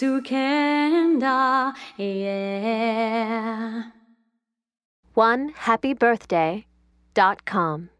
Sukenda. Yeah. One happy birthday dot com.